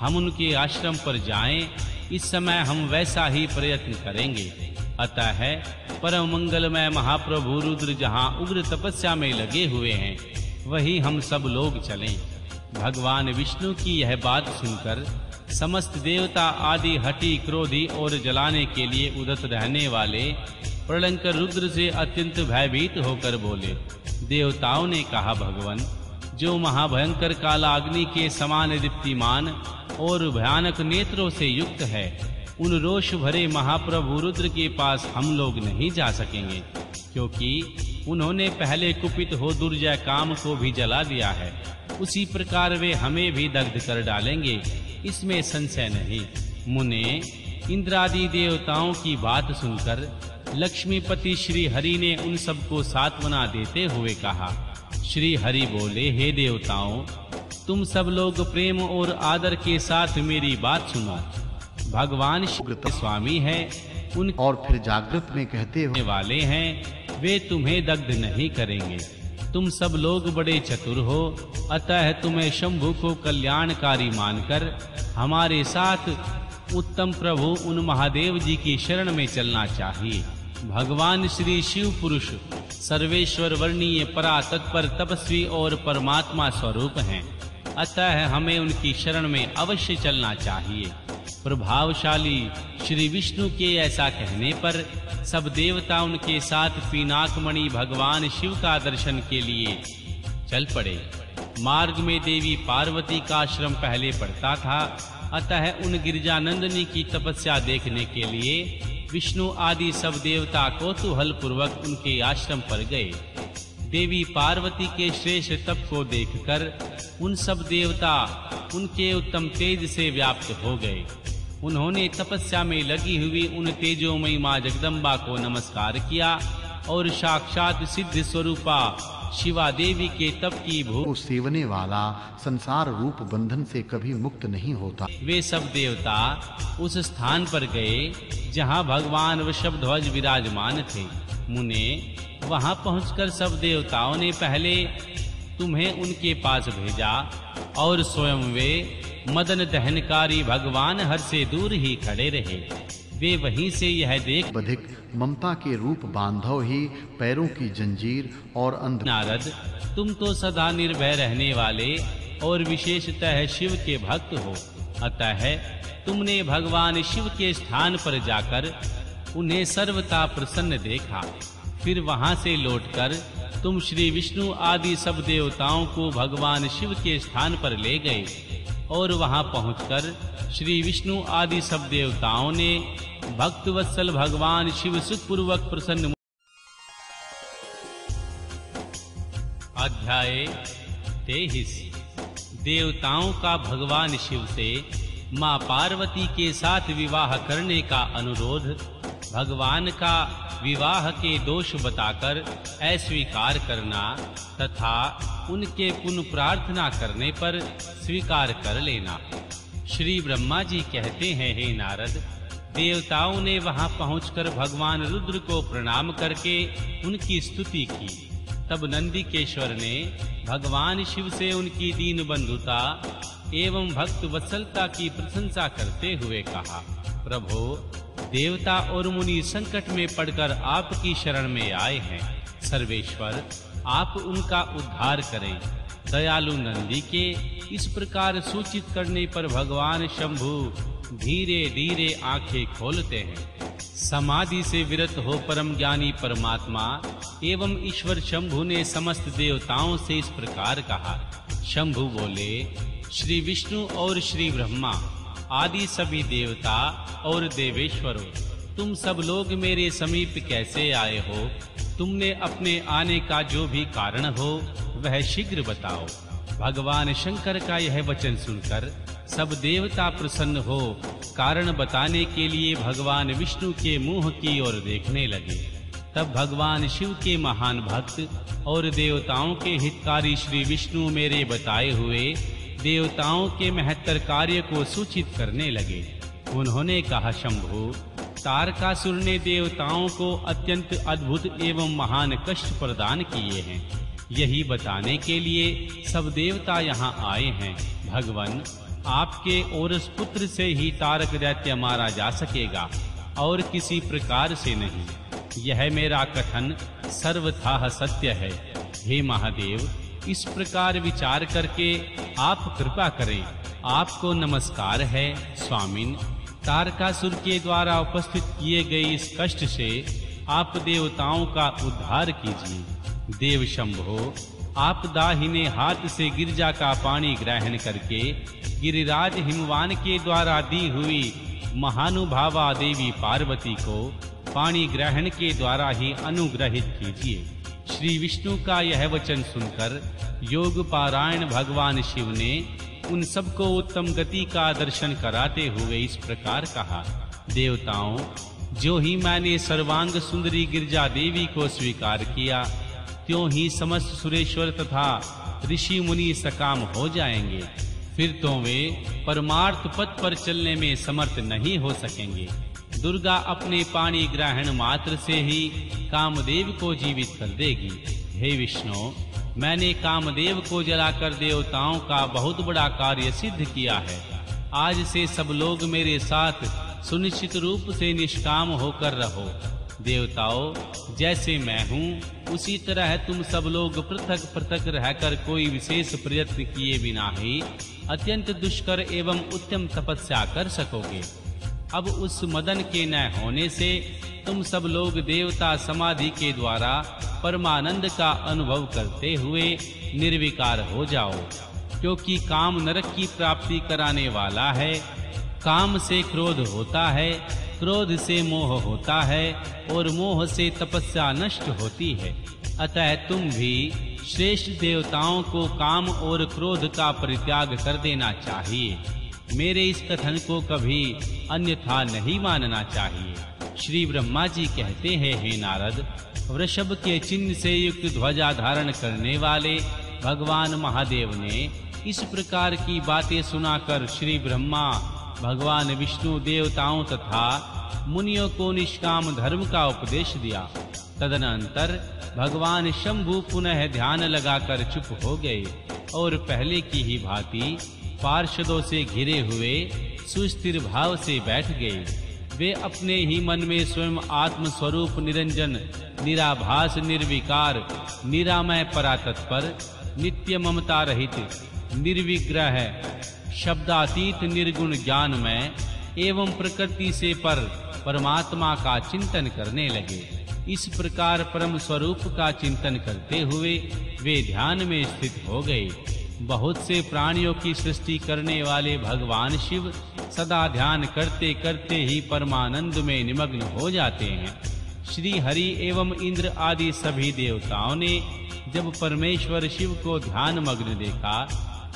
हम उनके आश्रम पर जाएँ, इस समय हम वैसा ही प्रयत्न करेंगे। अतः है परम मंगलमय महाप्रभु रुद्र जहाँ उग्र तपस्या में लगे हुए हैं, वही हम सब लोग चलें। भगवान विष्णु की यह बात सुनकर समस्त देवता आदि हटी क्रोधी और जलाने के लिए उदत रहने वाले प्रलंकर रुद्र से अत्यंत भयभीत होकर बोले, देवताओं ने कहा, भगवान, जो महाभयंकर काला अग्नि के समान दीप्तिमान और भयानक नेत्रों से युक्त है, उन रोष भरे महाप्रभु रुद्र के पास हम लोग नहीं जा सकेंगे, क्योंकि उन्होंने पहले कुपित हो दुर्जय काम को भी जला दिया है। उसी प्रकार वे हमें भी दग्ध कर डालेंगे। इसमें संशय नहीं। मुने इंद्रादि देवताओं की बात सुनकर लक्ष्मीपति श्री हरि ने उन सबको सात्वना देते हुए कहा श्री हरि बोले हे देवताओं तुम सब लोग प्रेम और आदर के साथ मेरी बात सुनो। भगवान स्वामी है उन और फिर जागृत में कहते होने वाले हैं वे तुम्हें दग्ध नहीं करेंगे। तुम सब लोग बड़े चतुर हो। अतः तुम्हें शंभु को कल्याणकारी मानकर हमारे साथ उत्तम प्रभु उन महादेव जी की शरण में चलना चाहिए। भगवान श्री शिव पुरुष, सर्वेश्वर वर्णीय परा तत्पर तपस्वी और परमात्मा स्वरूप हैं। अतः हमें उनकी शरण में अवश्य चलना चाहिए। प्रभावशाली श्री विष्णु के ऐसा कहने पर सब देवता उनके साथ पीनाकमणि भगवान शिव का दर्शन के लिए चल पड़े। मार्ग में देवी पार्वती का आश्रम पहले पड़ता था, अतः उन गिरजानंदनी की तपस्या देखने के लिए विष्णु आदि सब देवता कौतूहल पूर्वक उनके आश्रम पर गए। देवी पार्वती के श्रेष्ठ तप को देखकर उन सब देवता उनके उत्तम तेज से व्याप्त हो गए। उन्होंने तपस्या में लगी हुई उन तेजोमयी माँ जगदम्बा को नमस्कार किया और साक्षात सिद्ध स्वरूपा शिवा देवी के तप की भू सेवने वाला संसार रूप बंधन से कभी मुक्त नहीं होता। वे सब देवता उस स्थान पर गए जहाँ भगवान वृषभध्वज विराजमान थे। मुने वहाँ पहुंचकर सब देवताओं ने पहले तुम्हें उनके पास भेजा और स्वयं वे मदन दहनकारी भगवान हर से दूर ही खड़े रहे। वे वहीं से यह देख बधिक ममता के रूप बांधव ही पैरों की जंजीर और अंध नारद तुम तो सदा निर्भय रहने वाले और विशेषतः शिव के भक्त हो। अतः तुमने भगवान शिव के स्थान पर जाकर उन्हें सर्वथा प्रसन्न देखा। फिर वहाँ से लौटकर तुम श्री विष्णु आदि सब देवताओं को भगवान शिव के स्थान पर ले गए। और वहाँ पहुंचकर श्री विष्णु आदि सब देवताओं ने भक्त वत्सल भगवान शिव सुखपूर्वक प्रसन्न अध्याय तेईस। देवताओं का भगवान शिव से माँ पार्वती के साथ विवाह करने का अनुरोध, भगवान का विवाह के दोष बताकर अस्वीकार करना तथा उनके पुनः प्रार्थना करने पर स्वीकार कर लेना। श्री ब्रह्मा जी कहते हैं, हे नारद, देवताओं ने वहाँ पहुंचकर भगवान रुद्र को प्रणाम करके उनकी स्तुति की। तब नंदिकेश्वर ने भगवान शिव से उनकी दीन बंधुता एवं भक्त वत्सलता की प्रशंसा करते हुए कहा, प्रभु देवता और मुनि संकट में पड़कर आपकी शरण में आए हैं। सर्वेश्वर, आप उनका उद्धार करें। दयालु नंदी के इस प्रकार सूचित करने पर भगवान शंभु धीरे धीरे आँखें खोलते हैं। समाधि से विरत हो परम ज्ञानी परमात्मा एवं ईश्वर शंभु ने समस्त देवताओं से इस प्रकार कहा। शंभु बोले, श्री विष्णु और श्री ब्रह्मा आदि सभी देवता और देवेश्वरों, तुम सब लोग मेरे समीप कैसे आए हो? तुमने अपने आने का जो भी कारण हो, वह शीघ्र बताओ। भगवान शंकर का यह वचन सुनकर सब देवता प्रसन्न हो, कारण बताने के लिए भगवान विष्णु के मुँह की ओर देखने लगे। तब भगवान शिव के महान भक्त और देवताओं के हितकारी श्री विष्णु मेरे बताए हुए देवताओं के महत्तर कार्य को सूचित करने लगे। उन्होंने कहा, शंभु, तारकासुर ने देवताओं को अत्यंत अद्भुत एवं महान कष्ट प्रदान किए हैं। यही बताने के लिए सब देवता यहाँ आए हैं। भगवान, आपके ओरस पुत्र से ही तारक दैत्य मारा जा सकेगा, और किसी प्रकार से नहीं। यह मेरा कथन सर्वथा सत्य है। हे महादेव इस प्रकार विचार करके आप कृपा करें। आपको नमस्कार है, स्वामिन। तारकासुर के द्वारा उपस्थित किए गए इस कष्ट से आप देवताओं का उद्धार कीजिए। देव शंभो, आप दाहिने हाथ से गिरजा का पानी ग्रहण करके गिरिराज हिमवान के द्वारा दी हुई महानुभावा देवी पार्वती को पानी ग्रहण के द्वारा ही अनुग्रहित कीजिए। श्री विष्णु का यह वचन सुनकर योग पारायण भगवान शिव ने उन सबको उत्तम गति का दर्शन कराते हुए इस प्रकार कहा, देवताओं, जो ही मैंने सर्वांग सुंदरी गिरजा देवी को स्वीकार किया, त्यों ही समस्त सुरेश्वर तथा ऋषि मुनि सकाम हो जाएँगे। फिर तो वे परमार्थ पथ पर चलने में समर्थ नहीं हो सकेंगे। दुर्गा अपने पाणी ग्रहण मात्र से ही कामदेव को जीवित कर देगी। हे विष्णु, मैंने कामदेव को जलाकर देवताओं का बहुत बड़ा कार्य सिद्ध किया है। आज से सब लोग मेरे साथ सुनिश्चित रूप से निष्काम होकर रहो। देवताओं, जैसे मैं हूँ, उसी तरह तुम सब लोग पृथक पृथक रहकर कोई विशेष प्रयत्न किए बिना ही अत्यंत दुष्कर एवं उत्तम तपस्या कर सकोगे। अब उस मदन के न होने से तुम सब लोग देवता समाधि के द्वारा परमानंद का अनुभव करते हुए निर्विकार हो जाओ, क्योंकि काम नरक की प्राप्ति कराने वाला है। काम से क्रोध होता है, क्रोध से मोह होता है, और मोह से तपस्या नष्ट होती है। अतः तुम भी श्रेष्ठ देवताओं को काम और क्रोध का परित्याग कर देना चाहिए। मेरे इस कथन को कभी अन्यथा नहीं मानना चाहिए। श्री ब्रह्मा जी कहते हैं, हे नारद, वृषभ के चिन्ह से युक्त ध्वजा धारण करने वाले भगवान महादेव ने इस प्रकार की बातें सुनाकर श्री ब्रह्मा, भगवान विष्णु देवताओं तथा मुनियों को निष्काम धर्म का उपदेश दिया। तदनंतर भगवान शंभु पुनः ध्यान लगाकर चुप हो गए और पहले की ही भांति पार्षदों से घिरे हुए, सुस्थिर भाव से बैठ गए। वे अपने ही मन में स्वयं आत्म स्वरूप निरंजन, निराभास, निर्विकार, निरामय परातत्पर नित्य ममता रहित, निर्विग्रह, शब्दातीत, निर्गुण ज्ञानमय एवं प्रकृति से पर परमात्मा का चिंतन करने लगे। इस प्रकार परम स्वरूप का चिंतन करते हुए वे ध्यान में स्थित हो गए। बहुत से प्राणियों की सृष्टि करने वाले भगवान शिव सदा ध्यान करते करते ही परमानंद में निमग्न हो जाते हैं। श्री हरि एवं इंद्र आदि सभी देवताओं ने जब परमेश्वर शिव को ध्यान मग्न देखा,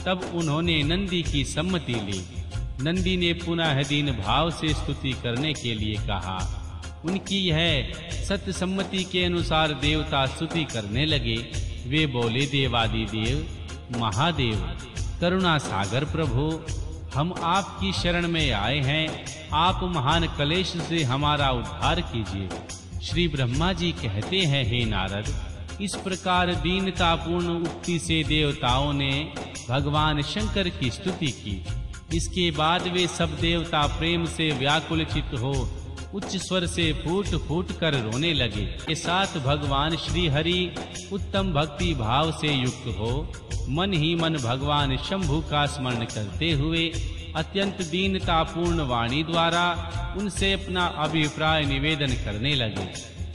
तब उन्होंने नंदी की सम्मति ली। नंदी ने पुनः दीन भाव से स्तुति करने के लिए कहा। उनकी यह सत्य सम्मति के अनुसार देवता स्तुति करने लगे। वे बोले देवादि देव महादेव। करुणा सागर प्रभु, हम आपकी शरण में आए हैं। आप महान कलेश से हमारा उद्धार कीजिए। श्री ब्रह्मा जी कहते हैं, हे नारद, इस प्रकार दीनतापूर्ण उक्ति से देवताओं ने भगवान शंकर की स्तुति की। इसके बाद वे सब देवता प्रेम से व्याकुल चित्त हो उच्च स्वर से फूट फूट कर रोने लगे। के साथ भगवान श्री हरि उत्तम भक्ति भाव से युक्त हो। मन ही मन भगवान शंभु का स्मरण करते हुए अत्यंत दीनतापूर्ण वाणी द्वारा उनसे अपना अभिप्राय निवेदन करने लगे।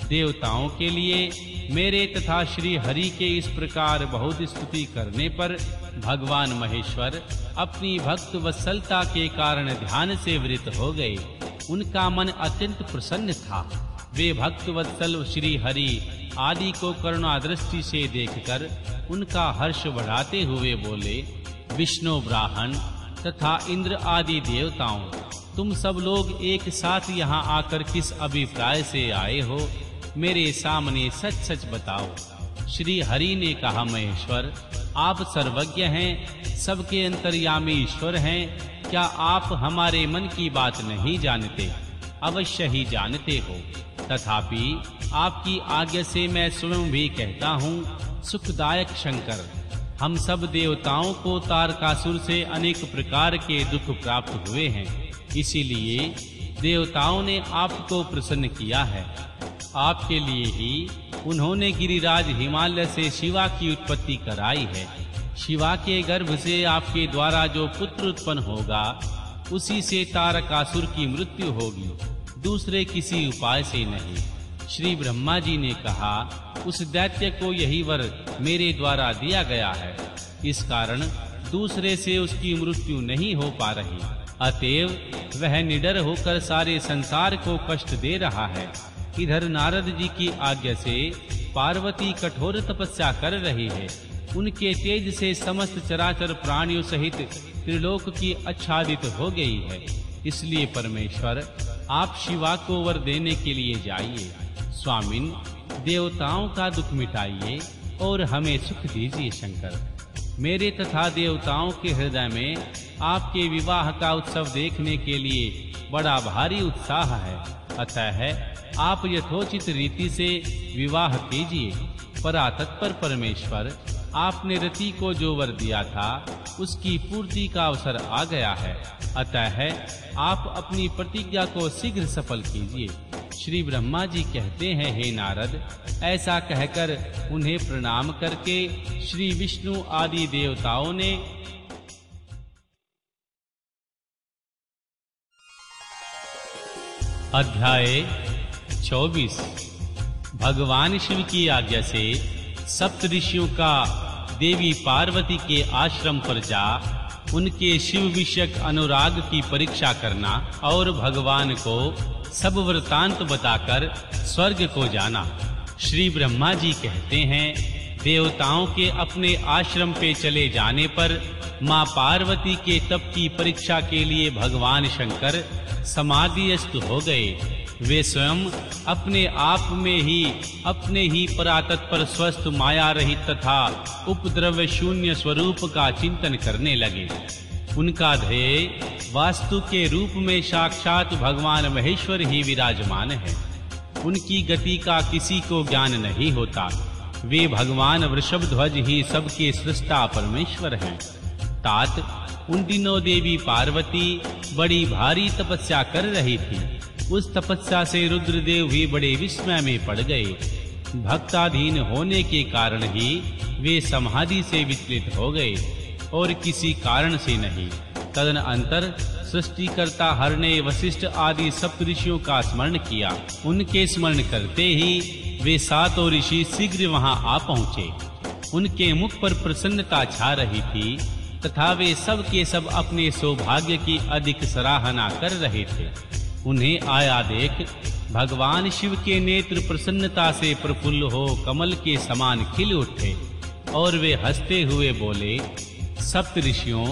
देवताओं के लिए मेरे तथा श्री हरि के इस प्रकार बहुत स्तुति करने पर भगवान महेश्वर अपनी भक्त वत्सलता के कारण ध्यान से वृत हो गए। उनका मन अत्यंत प्रसन्न था। वे भक्त वत्सल श्री हरि आदि को करुणा दृष्टि से देखकर उनका हर्ष बढ़ाते हुए बोले, विष्णु ब्राह्मण तथा इंद्र आदि देवताओं, तुम सब लोग एक साथ यहाँ आकर किस अभिप्राय से आए हो? मेरे सामने सच सच बताओ। श्री हरि ने कहा, महेश्वर, आप सर्वज्ञ हैं, सबके अंतर्यामी ईश्वर हैं क्या आप हमारे मन की बात नहीं जानते? अवश्य ही जानते हो। तथापि, आपकी आज्ञा से मैं स्वयं भी कहता हूँ, सुखदायक शंकर, हम सब देवताओं को तारकासुर से अनेक प्रकार के दुख प्राप्त हुए हैं। इसीलिए देवताओं ने आपको प्रसन्न किया है। आपके लिए ही उन्होंने गिरिराज हिमालय से शिवा की उत्पत्ति कराई है। शिवा के गर्भ से आपके द्वारा जो पुत्र उत्पन्न होगा, उसी से तारकासुर की मृत्यु होगी। दूसरे किसी उपाय से नहीं। श्री ब्रह्मा जी ने कहा, उस दैत्य को यही वर मेरे द्वारा दिया गया है। इस कारण दूसरे से उसकी मृत्यु नहीं हो पा रही। अतएव वह निडर होकर सारे संसार को कष्ट दे रहा है। इधर नारद जी की आज्ञा से पार्वती कठोर तपस्या कर रही है। उनके तेज से समस्त चराचर प्राणियों सहित त्रिलोक की आच्छादित हो गई है। इसलिए परमेश्वर, आप शिवा को वर देने के लिए जाइए। स्वामिन, देवताओं का दुख मिटाइए और हमें सुख दीजिए, शंकर। मेरे तथा देवताओं के हृदय में आपके विवाह का उत्सव देखने के लिए बड़ा भारी उत्साह है। अतः है आप यथोचित रीति से विवाह कीजिए। परातत्पर परमेश्वर आपने रति को जो वर दिया था, उसकी पूर्ति का अवसर आ गया है। अतः है, आप अपनी प्रतिज्ञा को शीघ्र सफल कीजिए। श्री ब्रह्मा जी कहते हैं, हे नारद, ऐसा कहकर उन्हें प्रणाम करके श्री विष्णु आदि देवताओं ने अध्याय 24 भगवान शिव की आज्ञा से सप्त ऋषियों का देवी पार्वती के आश्रम पर जा, उनके शिव विषयक अनुराग की परीक्षा करना और भगवान को सब वृतांत बताकर स्वर्ग को जाना। श्री ब्रह्मा जी कहते हैं, देवताओं के अपने आश्रम पे चले जाने पर माँ पार्वती के तप की परीक्षा के लिए भगवान शंकर समाधिस्थ हो गए। वे स्वयं अपने आप में ही, अपने ही परातत पर स्वस्थ माया रहित तथा उपद्रव शून्य स्वरूप का चिंतन करने लगे। उनका ध्येय वास्तु के रूप में साक्षात भगवान महेश्वर ही विराजमान है। उनकी गति का किसी को ज्ञान नहीं होता। वे भगवान वृषभ ध्वज ही सबके सृष्टा परमेश्वर हैं। तात, उन दिनों देवी पार्वती बड़ी भारी तपस्या कर रही थी। उस तपस्या से रुद्रदेव भी बड़े विस्मय में पड़ गए। भक्ताधीन होने के कारण ही वे समाधि से विचलित हो गए और किसी कारण से नहीं। तदन अंतर सृष्टिकर्ता हर ने वशिष्ठ आदि सप्तऋषियों का स्मरण किया। उनके स्मरण करते ही वे सातों ऋषि शीघ्र वहाँ आ पहुँचे। उनके मुख पर प्रसन्नता छा रही थी तथा वे सब के सब अपने सौभाग्य की अधिक सराहना कर रहे थे। उन्हें आया देख। भगवान शिव के नेत्र प्रसन्नता से प्रफुल्ल हो कमल के समान खिल उठे और वे हँसते हुए बोले, सप्त ऋषियों,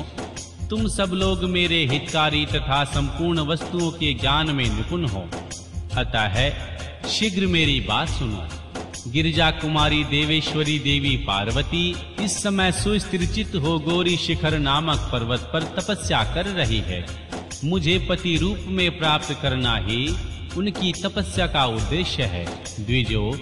तुम सब लोग मेरे हितकारी तथा संपूर्ण वस्तुओं के ज्ञान में निपुण हो। अतः है शीघ्र मेरी बात सुनो। गिरजा कुमारी देवेश्वरी देवी पार्वती इस समय सुस्थिरचित हो गौरी शिखर नामक पर्वत पर तपस्या कर रही है। मुझे पति रूप में प्राप्त करना ही उनकी तपस्या का उद्देश्य है। द्विजो,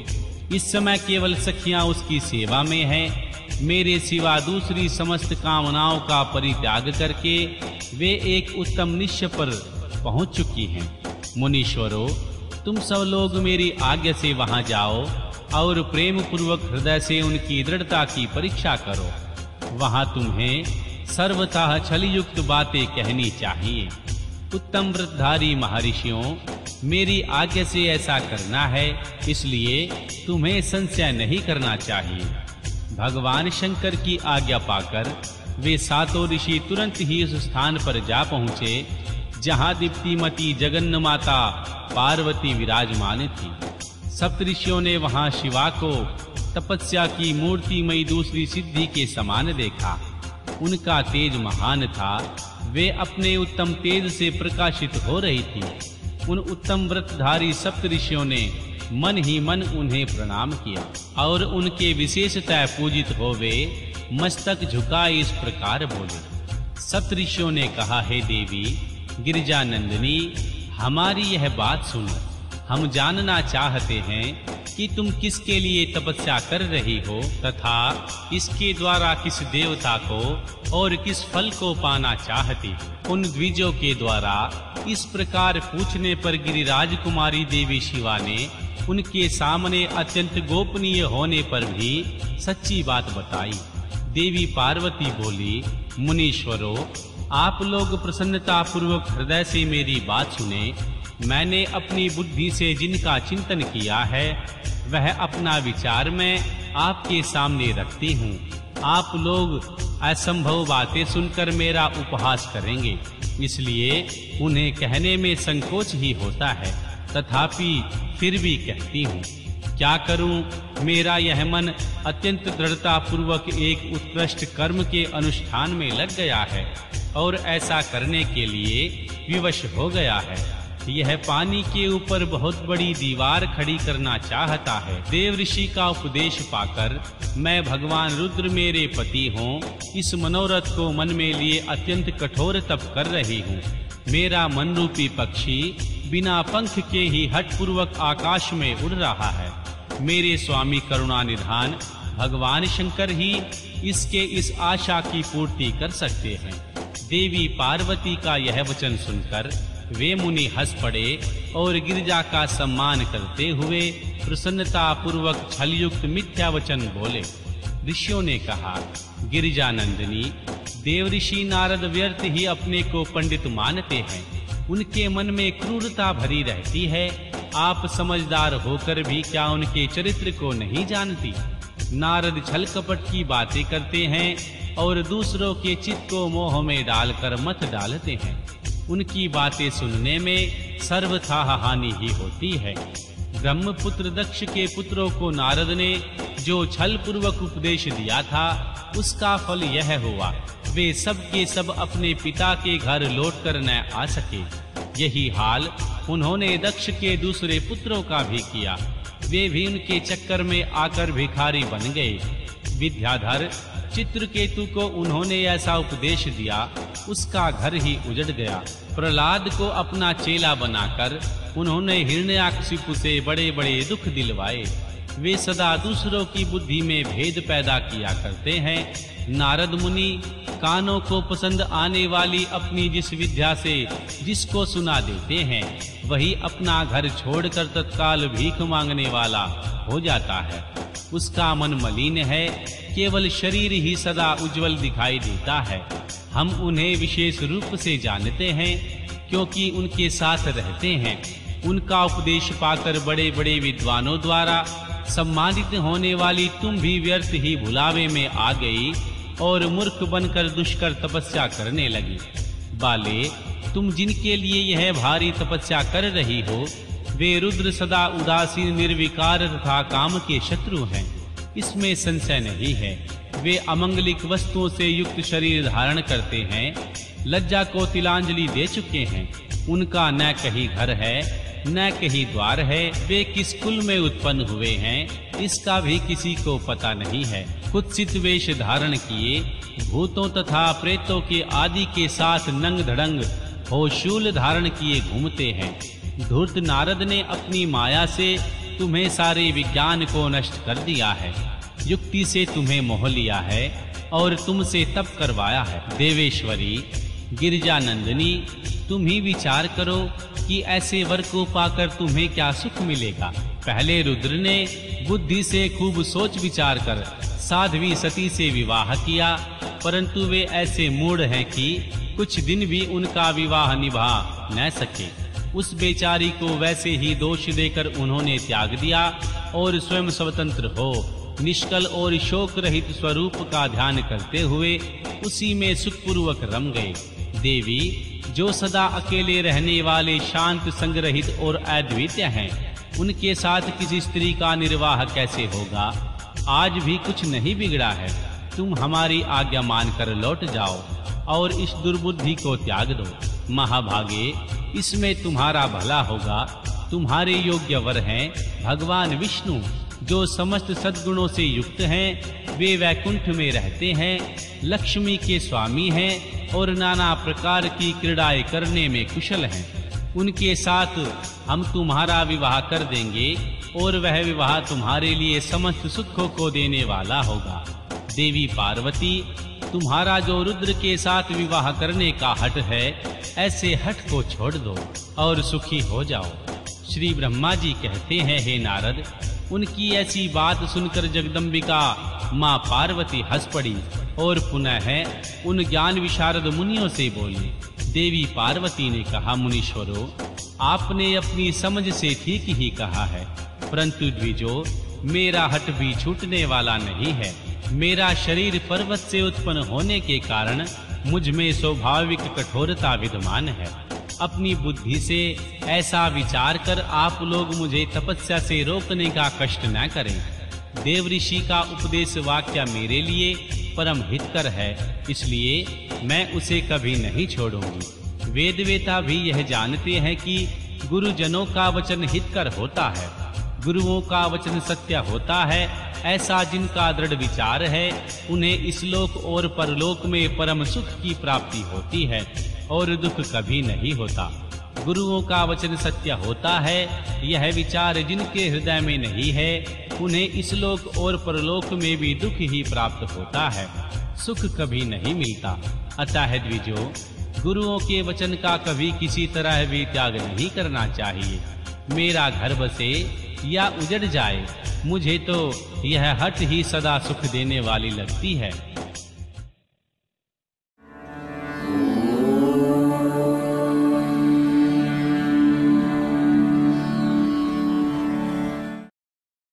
इस समय केवल सखियाँ उसकी सेवा में है। मेरे सिवा दूसरी समस्त कामनाओं का परित्याग करके वे एक उत्तम निश्चय पर पहुँच चुकी हैं। मुनीश्वरों, तुम सब लोग मेरी आज्ञा से वहाँ जाओ और प्रेम पूर्वक हृदय से उनकी दृढ़ता की परीक्षा करो। वहाँ तुम्हें सर्वतः छल युक्त बातें कहनी चाहिए। उत्तम वृद्धारी महर्षियों, मेरी आज्ञा से ऐसा करना है, इसलिए तुम्हें संशय नहीं करना चाहिए। भगवान शंकर की आज्ञा पाकर वे सातों ऋषि तुरंत ही उस स्थान पर जा पहुँचे, जहाँ दीप्तिमती जगन्न माता पार्वती विराजमान थी। सप्तऋषियों ने वहाँ शिवा को तपस्या की मूर्तिमयी दूसरी सिद्धि के समान देखा। उनका तेज महान था। वे अपने उत्तम तेज से प्रकाशित हो रही थी। उन उत्तम व्रतधारी सप्तऋषियों ने मन ही मन उन्हें प्रणाम किया और उनके विशेषतः पूजित हो होवे मस्तक झुकाए इस प्रकार बोले। सप्तऋषियों ने कहा, हे देवी गिरजा नंदिनी हमारी यह बात सुनो। हम जानना चाहते हैं कि तुम किसके लिए तपस्या कर रही हो तथा इसके द्वारा किस देवता को और किस फल को पाना चाहती हो? उन द्विजों के द्वारा इस प्रकार पूछने पर गिरिराज कुमारी देवी शिवा ने उनके सामने अत्यंत गोपनीय होने पर भी सच्ची बात बताई। देवी पार्वती बोली, मुनीश्वरों, आप लोग प्रसन्नता पूर्वक हृदय से मेरी बात सुने मैंने अपनी बुद्धि से जिनका चिंतन किया है, वह अपना विचार मैं आपके सामने रखती हूँ। आप लोग असंभव बातें सुनकर मेरा उपहास करेंगे, इसलिए उन्हें कहने में संकोच ही होता है, तथापि फिर भी कहती हूँ, क्या करूँ? मेरा यह मन अत्यंत दृढ़ता पूर्वक एक उत्कृष्ट कर्म के अनुष्ठान में लग गया है और ऐसा करने के लिए विवश हो गया है। यह पानी के ऊपर बहुत बड़ी दीवार खड़ी करना चाहता है। देव ऋषि का उपदेश पाकर मैं भगवान रुद्र मेरे पति हूँ। इस मनोरथ को मन में लिए अत्यंत कठोर तप कर रही हूँ। मेरा मन रूपी पक्षी बिना पंख के ही हट पूर्वक आकाश में उड़ रहा है। मेरे स्वामी करुणा निधान भगवान शंकर ही इसके इस आशा की पूर्ति कर सकते हैं। देवी पार्वती का यह वचन सुनकर वे मुनि हंस पड़े और गिरजा का सम्मान करते हुए प्रसन्नता पूर्वक छलयुक्त मिथ्या वचन बोले। ऋषियों ने कहा, गिरिजा नंदिनी, देव ऋषि नारद व्यर्थ ही अपने को पंडित मानते हैं। उनके मन में क्रूरता भरी रहती है। आप समझदार होकर भी क्या उनके चरित्र को नहीं जानती? नारद छल कपट की बातें करते हैं और दूसरों के चित्त को मोह में डालकर मत डालते हैं। उनकी बातें सुनने में सर्वथा हानि ही होती है। ब्रह्मपुत्र दक्ष के पुत्रों को नारद ने जो छल पूर्वक उपदेश दिया था, उसका फल यह हुआ, वे सब के सब अपने पिता के घर लौटकर न आ सके। यही हाल उन्होंने दक्ष के दूसरे पुत्रों का भी किया। वे भी उनके चक्कर में आकर भिखारी बन गए। विद्याधर चित्रकेतु को उन्होंने ऐसा उपदेश दिया, उसका घर ही उजड़ गया। प्रहलाद को अपना चेला बनाकर उन्होंने हिरण्याकशिपु से बड़े-बड़े दुख दिलवाए। वे सदा दूसरों की बुद्धि में भेद पैदा किया करते हैं। नारद मुनि, कानों को पसंद आने वाली अपनी जिस विद्या से जिसको सुना देते हैं, वही अपना घर छोड़कर तत्काल भीख मांगने वाला हो जाता है। उसका मन मलिन है केवल शरीर ही सदा उज्जवल दिखाई देता है। हम उन्हें विशेष रूप से जानते हैं, क्योंकि उनके साथ रहते हैं। उनका उपदेश पाकर बड़े-बड़े विद्वानों द्वारा सम्मानित होने वाली तुम भी व्यर्थ ही भुलावे में आ गई और मूर्ख बनकर दुष्कर तपस्या करने लगी। बाले, तुम जिनके लिए यह भारी तपस्या कर रही हो, वे रुद्र सदा उदासीन निर्विकार तथा काम के शत्रु हैं। इसमें संशय नहीं है। वे अमंगलिक वस्तुओं से युक्त शरीर धारण करते हैं। लज्जा को तिलांजलि दे चुके हैं। उनका न कहीं घर है, न कहीं द्वार है। वे किस कुल में उत्पन्न हुए हैं, इसका भी किसी को पता नहीं है। कुत्सित वेश धारण किए, भूतों तथा प्रेतों के आदि के साथ नंग धड़ंग हो शूल धारण किए घूमते हैं। धूर्त नारद ने अपनी माया से तुम्हें सारे विज्ञान को नष्ट कर दिया है। युक्ति से तुम्हें मोह लिया है और तुमसे तप करवाया है। देवेश्वरी गिरजा नंदनी तुम ही विचार करो कि ऐसे वर को पाकर तुम्हें क्या सुख मिलेगा। पहले रुद्र ने बुद्धि से खूब सोच विचार कर साध्वी सती से विवाह किया, परंतु वे ऐसे मूढ़ हैं कि कुछ दिन भी उनका विवाह निभा न सके। उस बेचारी को वैसे ही दोष देकर उन्होंने त्याग दिया और स्वयं स्वतंत्र हो। निष्कल और शोक रहित स्वरूप का ध्यान करते हुए उसी में सुखपूर्वक रम गए। देवी, जो सदा अकेले रहने वाले शांत, संग्रहित और अद्वितीय हैं, उनके साथ किसी स्त्री का निर्वाह कैसे होगा? आज भी कुछ नहीं बिगड़ा है। तुम हमारी आज्ञा मानकर लौट जाओ। और इस दुर्बुद्धि को त्याग दो। महाभागे, इसमें तुम्हारा भला होगा। तुम्हारे योग्य वर हैं। भगवान विष्णु, जो समस्त सद्गुणों से युक्त हैं, वे वैकुंठ में रहते हैं। लक्ष्मी के स्वामी हैं और नाना प्रकार की क्रीड़ाएँ करने में कुशल हैं। उनके साथ हम तुम्हारा विवाह कर देंगे और वह विवाह तुम्हारे लिए समस्त सुखों को देने वाला होगा। देवी पार्वती तुम्हारा जो रुद्र के साथ विवाह करने का हट है, ऐसे हट को छोड़ दो और सुखी हो जाओ। श्री ब्रह्मा जी कहते हैं, हे नारद, उनकी ऐसी बात सुनकर जगदम्बिका माँ पार्वती हंस पड़ी और पुनः है उन ज्ञान विशारद मुनियों से बोली, देवी पार्वती ने कहा, मुनीश्वरों, आपने अपनी समझ से ठीक ही कहा है, परंतु द्विजो, मेरा हट भी छूटने वाला नहीं है। मेरा शरीर पर्वत से उत्पन्न होने के कारण मुझमें स्वाभाविक कठोरता विद्यमान है। अपनी बुद्धि से ऐसा विचार कर आप लोग मुझे तपस्या से रोकने का कष्ट न करें। देव ऋषि का उपदेश वाक्य मेरे लिए परम हितकर है, इसलिए मैं उसे कभी नहीं छोड़ूँगी। वेदवेता भी यह जानते हैं कि गुरुजनों का वचन हितकर होता है। गुरुओं का वचन सत्य होता है, ऐसा जिनका दृढ़ विचार है, उन्हें इस लोक और परलोक में परम सुख की प्राप्ति होती है, और दुख कभी नहीं होता। गुरुओं का वचन सत्य होता है, यह विचार जिनके हृदय में नहीं है, उन्हें इस लोक और परलोक में भी दुख ही प्राप्त होता है, सुख कभी नहीं मिलता। अतः द्विजो, गुरुओं के वचन का कभी किसी तरह भी त्याग नहीं करना चाहिए। मेरा घर बसे या उजड़ जाए, मुझे तो यह हट ही सदा सुख देने वाली लगती है।